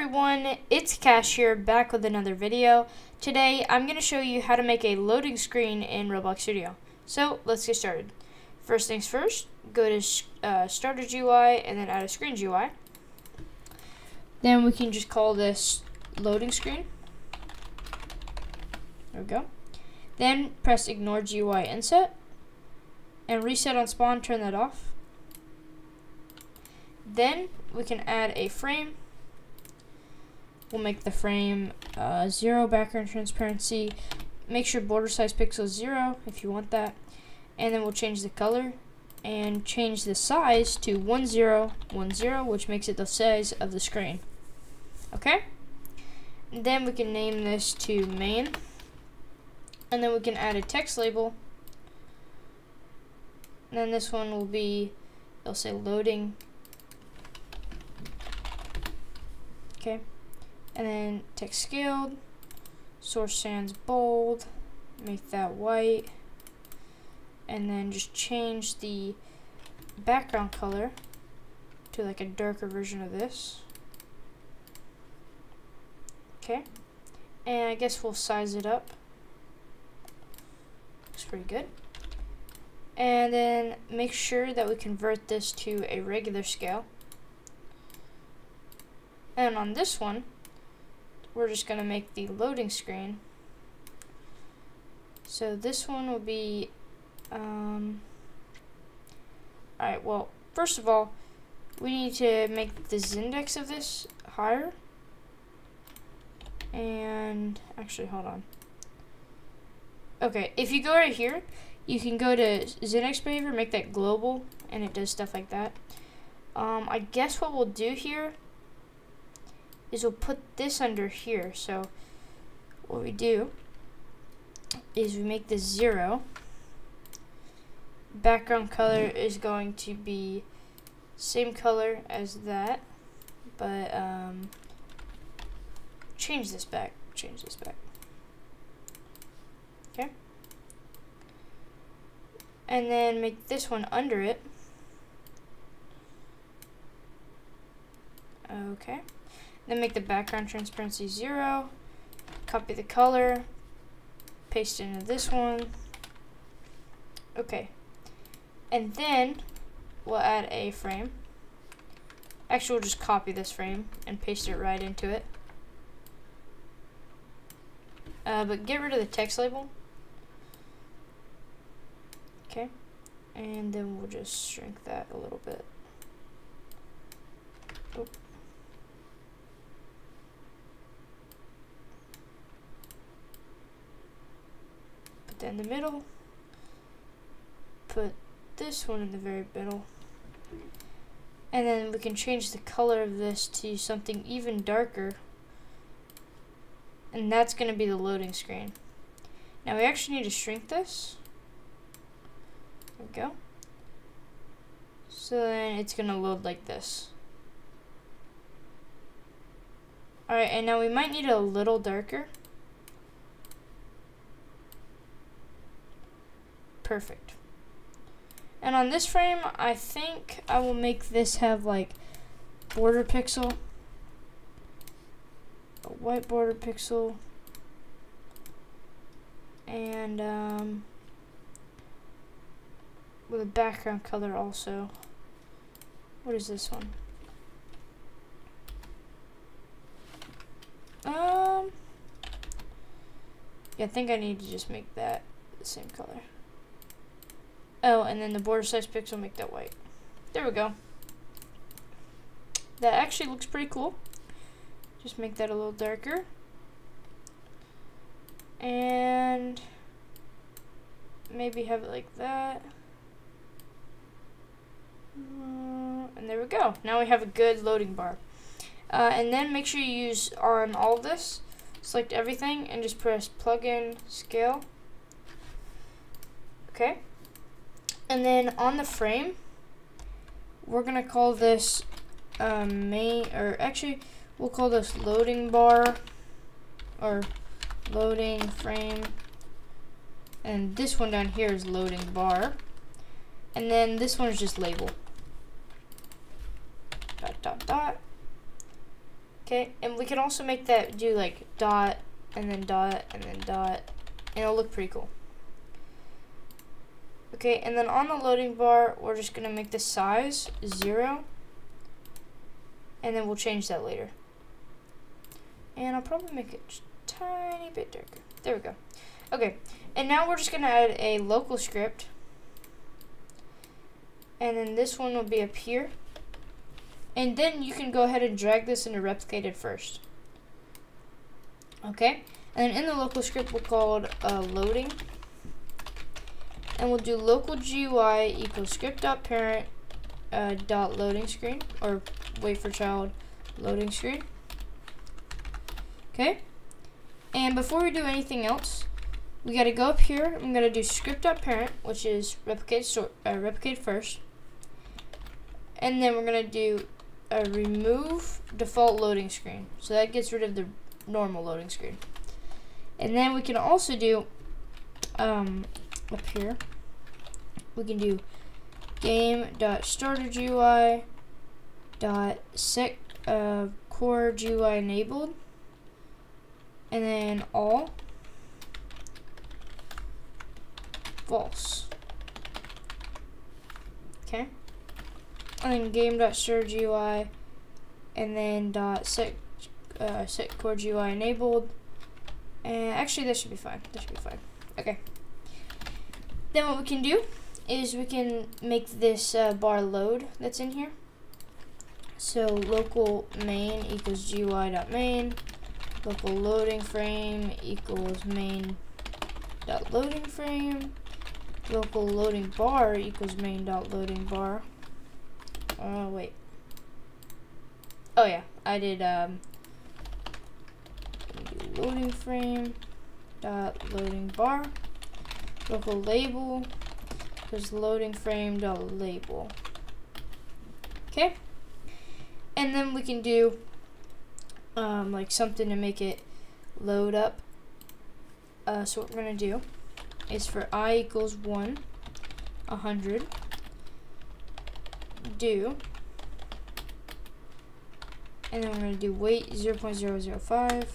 everyone, it's Kash here, back with another video. Today, I'm going to show you how to make a loading screen in Roblox Studio. So, let's get started. First things first, go to uh, Starter GUI and then add a Screen GUI. Then we can just call this loading screen. There we go. Then press Ignore GUI Inset. And reset on spawn, turn that off. Then we can add a frame We'll make the frame uh, zero background transparency. Make sure border size pixel zero if you want that. And then we'll change the color and change the size to 1010, which makes it the size of the screen. Okay? And then we can name this to main. And then we can add a text label. And then this one will be, it'll say loading. Okay and then text scaled, source sans bold, make that white, and then just change the background color to like a darker version of this. Okay, and I guess we'll size it up. Looks pretty good. And then make sure that we convert this to a regular scale. And on this one, we're just going to make the loading screen. So this one will be, um, alright, well, first of all, we need to make the index of this higher. And, actually, hold on. Okay, if you go right here, you can go to Zindex behavior, make that global, and it does stuff like that. Um, I guess what we'll do here is we'll put this under here. So what we do is we make this zero. Background color is going to be same color as that, but um, change this back, change this back. Okay. And then make this one under it. Okay. Then make the background transparency zero. Copy the color. Paste into this one. Okay. And then we'll add a frame. Actually, we'll just copy this frame and paste it right into it. Uh, but get rid of the text label. Okay. And then we'll just shrink that a little bit. Put in the middle. Put this one in the very middle. And then we can change the color of this to something even darker. And that's going to be the loading screen. Now we actually need to shrink this. There we go. So then it's going to load like this. Alright, and now we might need it a little darker. Perfect. And on this frame, I think I will make this have like border pixel, a white border pixel, and um, with a background color also. What is this one? Um, yeah, I think I need to just make that the same color. Oh, and then the border size pixel make that white. There we go. That actually looks pretty cool. Just make that a little darker. And maybe have it like that. Mm, and there we go. Now we have a good loading bar. Uh, and then make sure you use on all this, select everything, and just press plug-in scale. Okay. And then on the frame, we're gonna call this um, main, or actually, we'll call this loading bar, or loading frame. And this one down here is loading bar. And then this one is just label. Dot, dot, dot. Okay, and we can also make that do like dot and then dot and then dot and it'll look pretty cool. Okay, and then on the loading bar, we're just gonna make the size zero and then we'll change that later. And I'll probably make it tiny bit darker. There we go. Okay, and now we're just gonna add a local script and then this one will be up here. And then you can go ahead and drag this into replicated first. Okay, and then in the local script we'll call it uh, loading. And we'll do local GUI equals script dot parent uh, dot loading screen or wait for child loading screen. Okay, and before we do anything else, we got to go up here. I'm going to do script dot parent, which is replicate sort uh, replicate first and then we're gonna do a remove default loading screen. So that gets rid of the normal loading screen. And then we can also do um, up here, we can do game dot GUI set uh, core GUI enabled and then all false. Okay and then game dot game.StarterGUI and then dot set uh, set core GUI enabled. And actually, that should be fine. That should be fine. Okay. Then what we can do is we can make this uh, bar load that's in here. So local main equals GUI dot main. Local loading frame equals main dot loading frame. Local loading bar equals main dot loading bar. Oh, wait. Oh, yeah. I did, um, loading frame dot loading bar local label. There's loading frame dot label. Okay? And then we can do um, like something to make it load up. Uh, so what we're gonna do is for i equals 1 a 100 do, and then we're to do 0 0.005,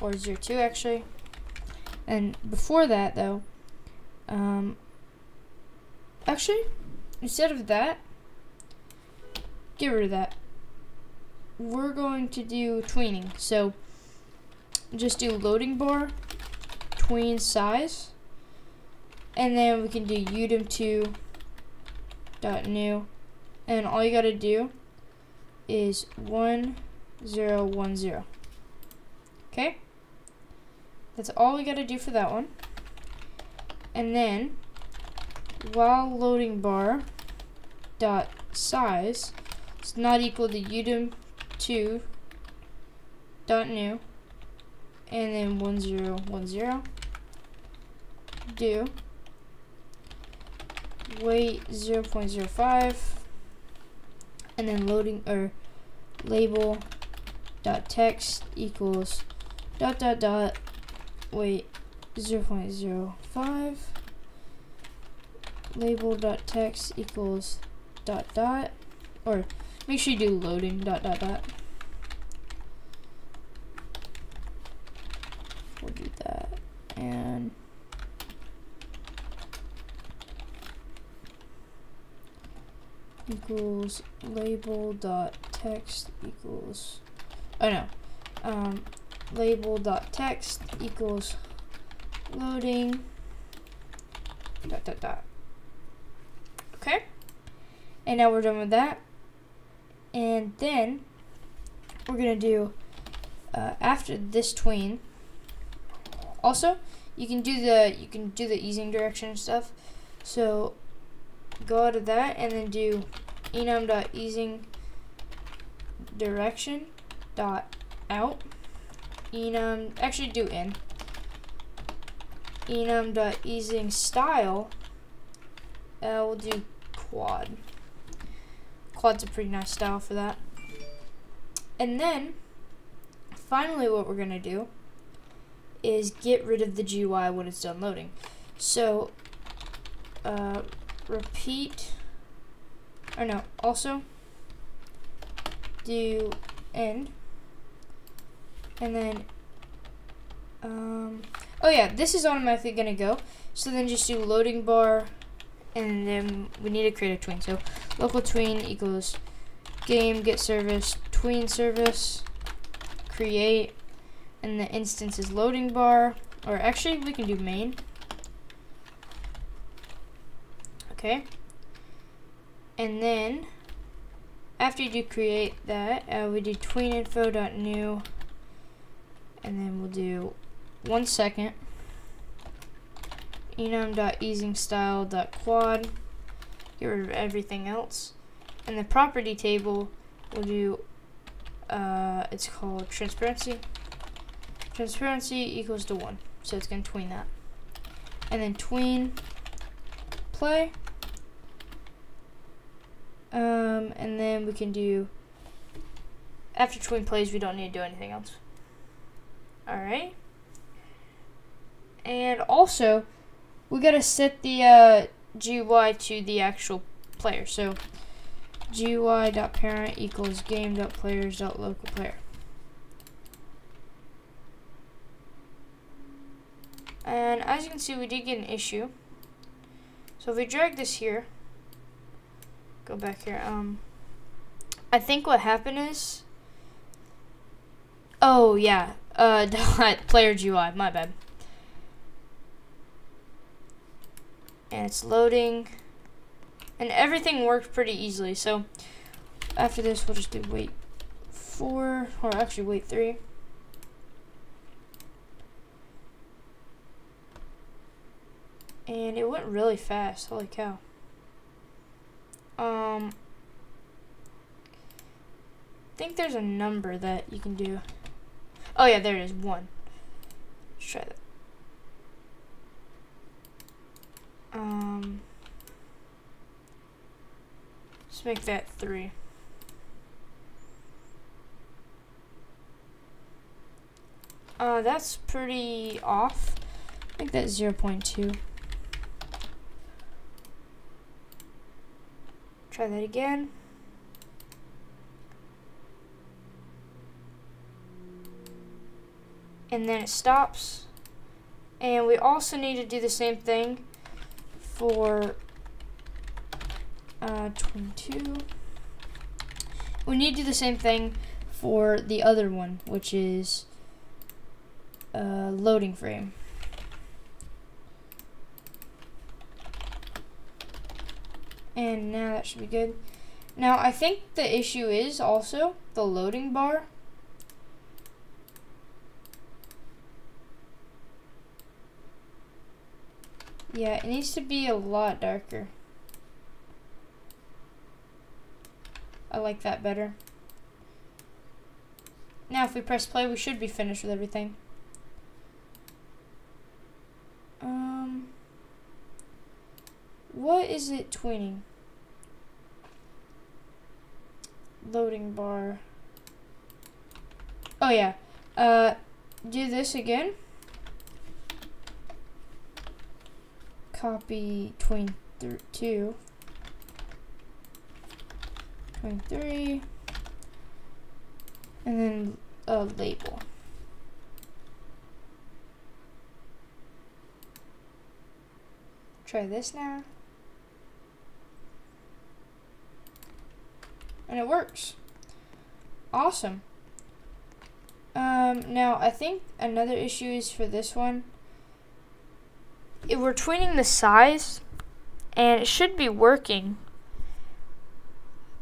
or 02 actually. And before that though, um, actually, instead of that, get rid of that. We're going to do tweening. So just do loading bar, tween size, and then we can do UDim2 dot new and all you gotta do is one zero one zero okay that's all we gotta do for that one. And then while loading bar dot size is not equal to UDim 2 dot new and then 1010 do wait 0 0.05 and then loading or label dot text equals dot dot dot wait 0 0.05 label dot text equals dot dot. Or make sure you do loading dot dot dot. We'll do that and equals label dot text equals oh no um, label dot text equals loading dot dot dot. Okay? And now we're done with that. And then we're gonna do uh, after this tween. Also you can do the you can do the easing direction stuff. So go out of that and then do enum.easing direction dot out enum actually do in enum dot easing style uh, we'll do quad. Quad's a pretty nice style for that. And then finally what we're gonna do is get rid of the GUI when it's done loading. So uh, repeat, or no, also do end. And then, um, oh yeah, this is automatically gonna go. So then just do loading bar, and then we need to create a tween. So local tween equals game get service tween service create, and the instance is loading bar, or actually we can do main. Okay. And then after you do create that, uh, we do tweeninfo.new and then we'll do one second. Enum.easingstyle.quad get rid of everything else. And the property table we'll do uh, it's called transparency. Transparency equals to one. So it's going to tween that. And then tween play. Um, and then we can do after tween plays we don't need to do anything else Alright. And also, we gotta set the uh, GUI to the actual player. So, GUI.parent equals game.players.local player. And as you can see, we did get an issue. So if we drag this here, go back here, um, I think what happened is, oh yeah, uh, player GUI, my bad. And it's loading. And everything worked pretty easily. So after this, we'll just do wait four, or actually wait three. And it went really fast. Holy cow. Um, I think there's a number that you can do. Oh yeah, there it is, one. Let's try that. Um, let's make that three. Uh, that's pretty off. That's 0 0.2. Try that again. And then it stops. And we also need to do the same thing for uh, 22. We need to do the same thing for the other one, which is uh, loading frame. And now that should be good. Now I think the issue is also the loading bar Yeah, it needs to be a lot darker. I like that better. Now if we press play, we should be finished with everything. Um, what is it tweening? Loading bar. Oh yeah. Uh, do this again. Copy 22, 23, and then a label. Try this now. And it works. Awesome. Um, now, I think another issue is for this one we're tweening the size and it should be working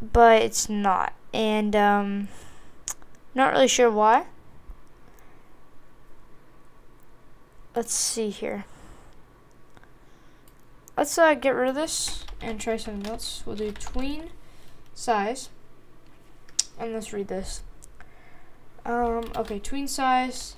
but it's not. And um, not really sure why. Let's see here. Let's uh, get rid of this and try something else. We'll do tween size and let's read this. Um, okay tween size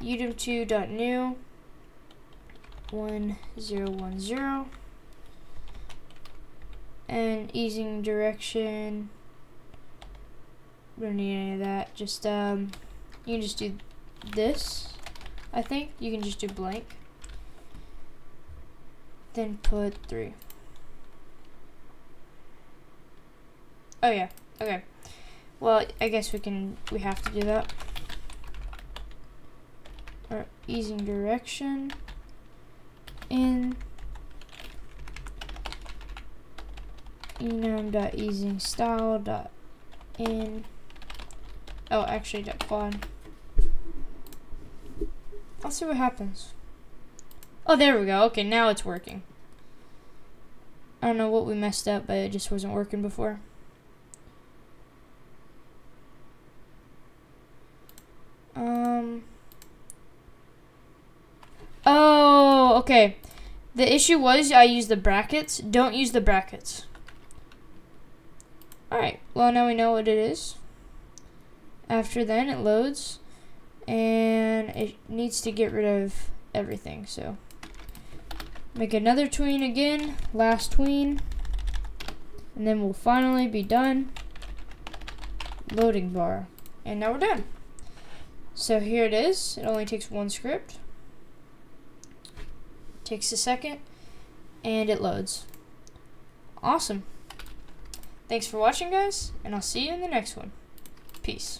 UDim2.new one zero one zero. And easing direction. We don't need any of that. Just um you can just do this I think. You can just do blank. Then put three. Oh yeah. Okay. Well, I guess we can, we have to do that. Or easing direction in. Enum dot easing style dot in. Oh actually dot quad. I'll see what happens. Oh there we go. Okay now it's working. I don't know what we messed up but it just wasn't working before um oh okay the issue was I used the brackets don't use the brackets Alright, well now we know what it is. After then it loads and it needs to get rid of everything, so make another tween again, last tween, and then we'll finally be done. Loading bar. And now we're done. So here it is. It only takes one script. Takes a second and it loads. Awesome. Thanks for watching, guys, and I'll see you in the next one. Peace.